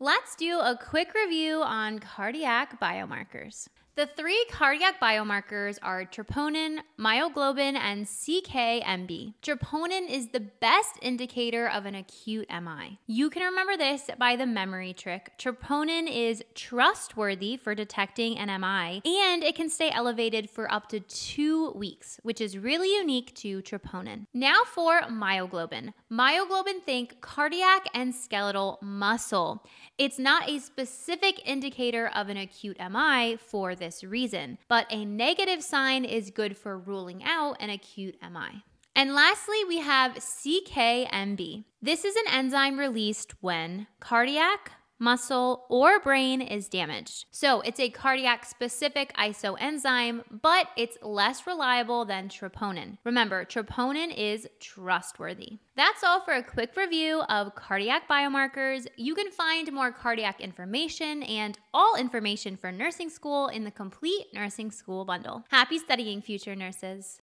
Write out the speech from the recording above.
Let's do a quick review on cardiac biomarkers. The three cardiac biomarkers are troponin, myoglobin, and CKMB. Troponin is the best indicator of an acute MI. You can remember this by the memory trick. Troponin is trustworthy for detecting an MI, and it can stay elevated for up to two weeks, which is really unique to troponin. Now for myoglobin. Myoglobin think cardiac and skeletal muscle. It's not a specific indicator of an acute MI for this this reason, but a negative sign is good for ruling out an acute MI. And lastly, we have CKMB. This is an enzyme released when cardiac, muscle, or brain is damaged. So it's a cardiac specific isoenzyme, but it's less reliable than troponin. Remember, troponin is trustworthy. That's all for a quick review of cardiac biomarkers. You can find more cardiac information and all information for nursing school in the complete nursing school bundle. Happy studying, future nurses.